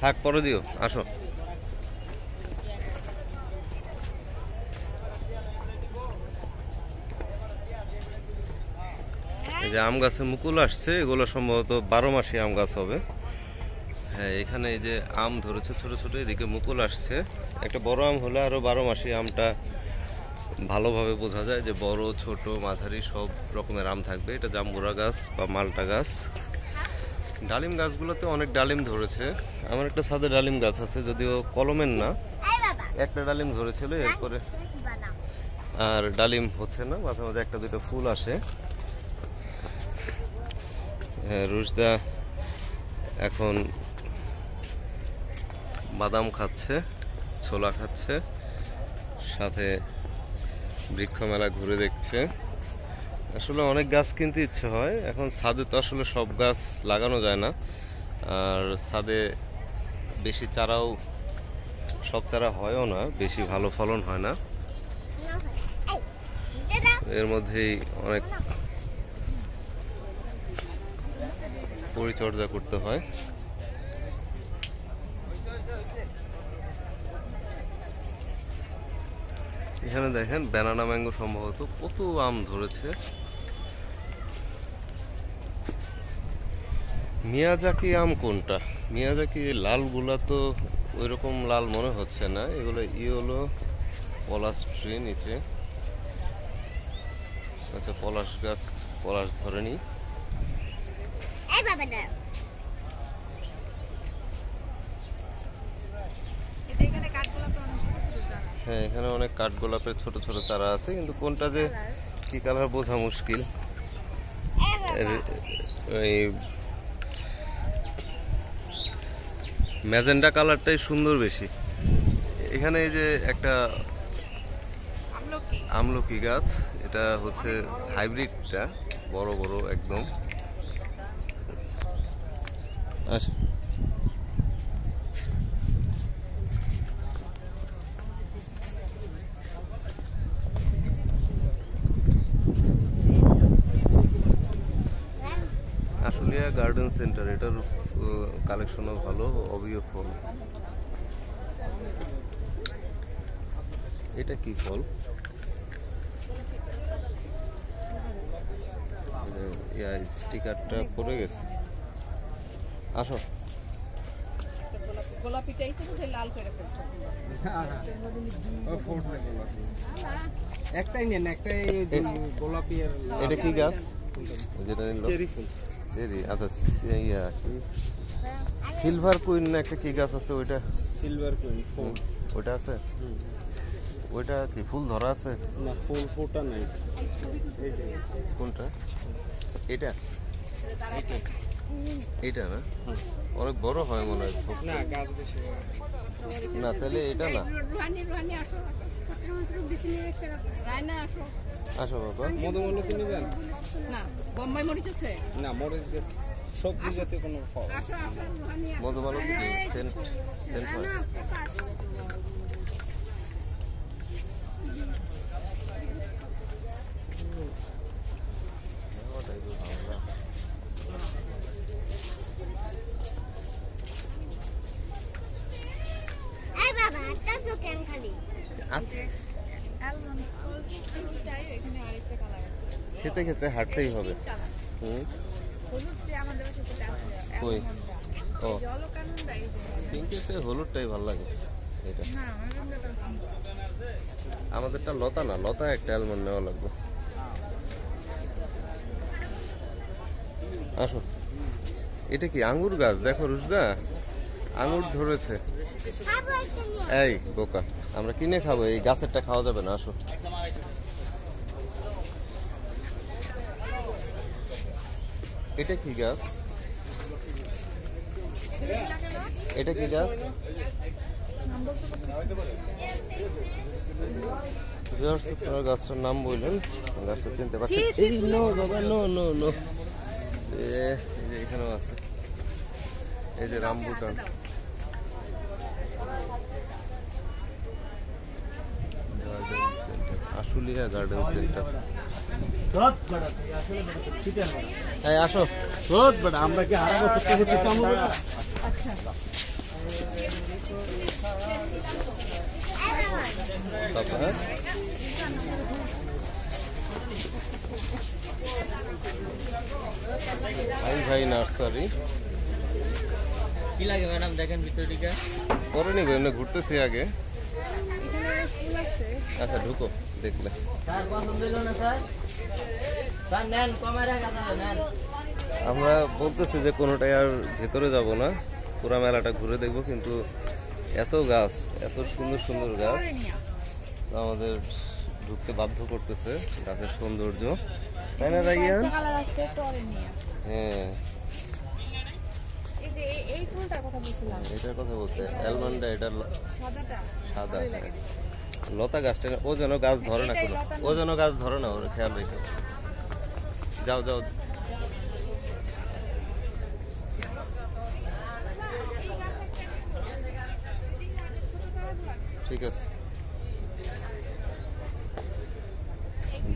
থাক, পরে দিও, আসো। এই যে আম গাছে মুকুল আসছে, এগুলো সম্ভবত বারো মাসি আম গাছ হবে। হ্যাঁ এখানে এই যে আম ধরেছে ছোট ছোট, এদিকে মুকুল আসছে। একটা বড় আম হলে আরও বারো মাসি আমটা ভালোভাবে বোঝা যায় যে বড়, ছোট, মাঝারি সব রকমের আম থাকবে। এটা জাম্বুরা গাছ বা মালটা গাছ। ডালিম গাছগুলোতে অনেক ডালিম ধরেছে। আমার একটা ছাদে ডালিম গাছ আছে যদিও কলমের না। একটা ডালিম ধরেছিল এরপরে আর ডালিম হচ্ছে না মাঝে মাঝে একটা দুটো ফুল আসে। হ্যাঁ, রুশদা এখন বাদাম খাচ্ছে ছোলা খাচ্ছে সাথে বৃক্ষ মেলা ঘুরে দেখছে। আসলে অনেক গাছ কিনতে ইচ্ছে হয়। এখন ছাদে তো আসলে সব গাছ লাগানো যায় না। আর ছাদে বেশি চারাও, সব চারা হয়ও না, বেশি ভালো ফলন হয় না। এর মধ্যেই অনেক পরিচর্যা করতে হয়। এখানে দেখেন, ব্যানানা ম্যাঙ্গো সম্ভবত কত আম ধরেছে। মিয়াজাকি আম কোনটা? মিয়াজাকি লালগুলা তো ওই রকম লাল মনে হচ্ছে না। এগুলো ইয়েলো পলাশ ট্রি নিচে। আচ্ছা পলাশ গাছ পলাশ ধরেনি। হ্যাঁ এখানে অনেক কাঠগোলাপের ছোট ছোট চারা আছে কিন্তু কোনটা যে কি কালার বোঝা মুশকিল। এই বাবা। এর- এই ম্যাজেন্ডা কালারটাই সুন্দর বেশি। এখানে এই যে একটা আমলকি। আমলকি গাছ এটা হচ্ছে হাইব্রিডটা বড় বড় একদম। আচ্ছা আশুলিয়া গার্ডেন সেন্টার এটার কালেকশনও ভালো অবিয় ফল এটা কি ফল? স্টিকারটা পড়ে গেছে। আসো। গোলাপিটাই তো লাল করে ফেলছো একটাই নেন একটাই গোলাপি আর এটা কি গাছ? যেটা চেরি ফুল। চেরি আচ্ছা ইয়া কি? সিলভার কুইন না একটা কি গাছ আছে ওইটা? সিলভার কুইন ফুল। ওইটা আছে? ওইটা কি ফুল ধরা আছে? না ফুল ফোটা নাই। এই যে। কোনটা? এটা? এইটা না? অনেক বড় হয় মনে হয় না গাছ বেশি না। তাহলে এটা না। আসো বাবা আসো। বাবা। নেবেন? না বোম্বাই মরিচ আছে? না মরিচ সবজি জাতীয় কোনো ফল। আসো আসো রুহানি। আসো। মধুমালতি কি সেন্ট সেন্ট হয় না, ফোকাস। এই বাবা, হাঁটতাছো কেন খালি? আছে অ্যালমন্ড ফল ফুলটাই এখানে আরেকটা কালার আছে খেতে খেতে হাঁটতেই হবে। হুম? কই? ও। হলুদটাই ভালো লাগে। এটা। আমাদেরটা লতা না লতা একটা অ্যালমন্ড নেওয়া লাগবে। আসো এটা কি আঙ্গুর গাছ? দেখো রুশদা আঙ্গুর ধরেছে। এই বোকা। আমরা কিনে খাব এই গাছেরটা খাওয়া যাবে না আসো এটা কি গাছ? এটা কি গাছ? আপনারা গাছটার নাম বললেন। গাছটা চিনতে পারছেন? এই নো বাবা নো নো নো এখানেও আছে। এই যে রামবুটান আশুলিয়া গার্ডেন সেন্টার এই আসো আমরা কি হারা বছর থেকে তারপর হ্যাঁ ভাই ভাই নার্সারি কি লাগে ম্যাডাম দেখেন ভিতরটিকা পরে নিবে এমনি ঘুরতেছি আগে এখানে ফুল আছে আচ্ছা ঢুকো দেখলে। আমরা বলতেছি যে কোনোটাই আর ভেতরে যাব না। পুরা মেলাটা ঘুরে দেখব কিন্তু এত গাছ এত সুন্দর সুন্দর গাছ আমাদের ঢুকতে বাধ্য করতেছে গাছের সৌন্দর্য। তাই না রাইয়ান হ্যাঁ। এটার কথা বলছে অ্যালমন্ডা এটা সাদাটা সাদা লতা গাছটা ও যেন গাছ ধরে না কোনো। ও যেন গাছ ধরে না ওর খেয়াল রেখে। যাও যাও। ঠিক আছে।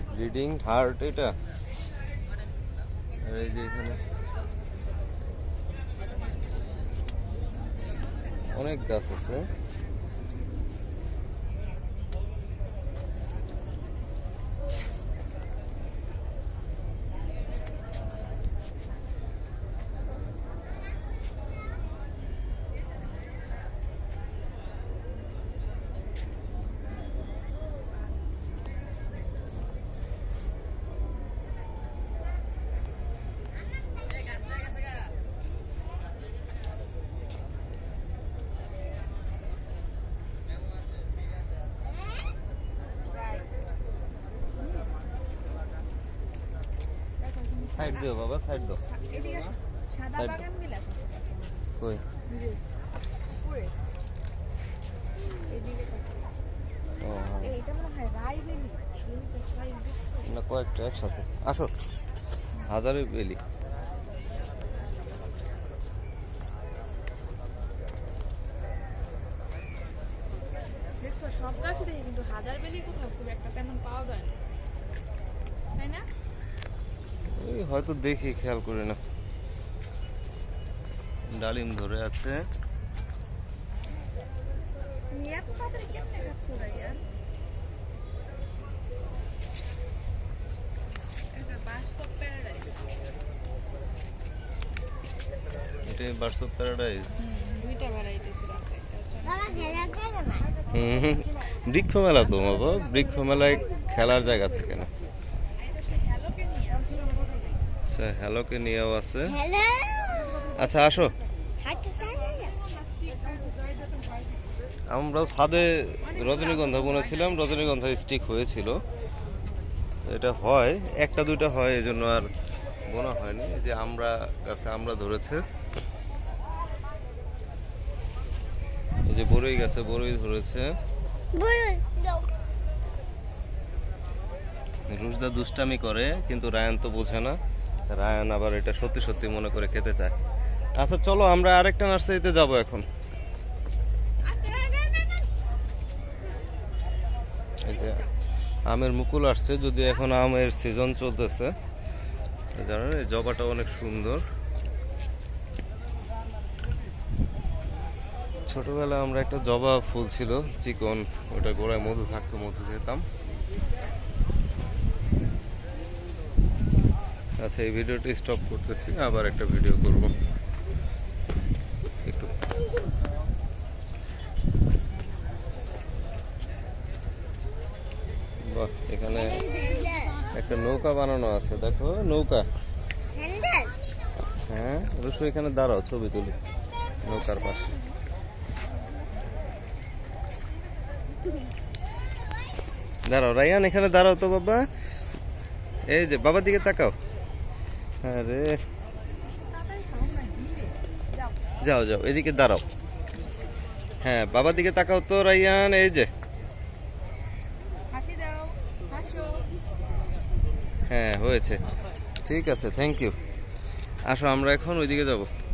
ব্লিডিং হার্ট এটা। আর এই যে এখানে। অনেক গাছ আছে। সাইড দিও বাবা সাইড দাও। কই। ও হ্যাঁ। মনে হয়? না কয়েকটা একসাথে। আসো। হাজারে বেলি সব গাছই দেখি কিন্তু হাজার বেলি কোথাও খুব একটা তেমন পাওয়া যায় না। তাই না? এই হয়তো দেখি খেয়াল করি না। ডালিম ধরে আছে। এটা বার্ডস অফ প্যারাডাইস দুইটা ভ্যারাইটিস আছে বৃক্ষ মেলা তো বাবা। বৃক্ষ মেলায় খেলার জায়গা থাকে না এটা হচ্ছে হ্যালোকে নিয়ে আচ্ছা হ্যালোকে নিয়েও আছে। আচ্ছা আসো। আমরাও ছাদে রজনীগন্ধা বুনেছিলাম রজনীগন্ধা স্টিক হয়েছিল। এটা হয় একটা দুইটা হয় এই জন্য আর বোনা হয়নি। যে আমরা গাছে আমরা ধরেছে। এই যে বড়ই গাছে বড়ই ধরেছে। রুশদা দুষ্টামি করে কিন্তু রায়ান তো বোঝে না। রায়ান আবার এটা সত্যি সত্যি মনে করে খেতে চায়। আচ্ছা চলো আমরা আরেকটা নার্সারিতে যাব এখন। আমের মুকুল আসছে যদি এখন আমের সিজন চলতেছে। জানেন, এই জবাটা অনেক সুন্দর। ছোটবেলায় আমরা একটা জবা ফুল ছিল, চিকন, ওটা গোড়ায় মধু থাকতো, মধু খেতাম। আচ্ছা এই ভিডিওটি স্টপ করতেছি, আবার একটা ভিডিও করব। একটু। বাহ, এখানে একটা নৌকা বানানো আছে, দেখো, নৌকা। হ্যাঁ রসু এখানে দাঁড়াও, ছবি তুলি, নৌকার পাশে। দাঁড়াও, রায়ান, এখানে দাঁড়াও তো বাবা। এই যে, বাবার দিকে তাকাও। আরে যাও যাও এদিকে দাঁড়াও। হ্যাঁ বাবার দিকে তাকাও তো রাইয়ান এই যে। হ্যাঁ হয়েছে। ঠিক আছে থ্যাংক ইউ আসো আমরা এখন ওইদিকে যাব।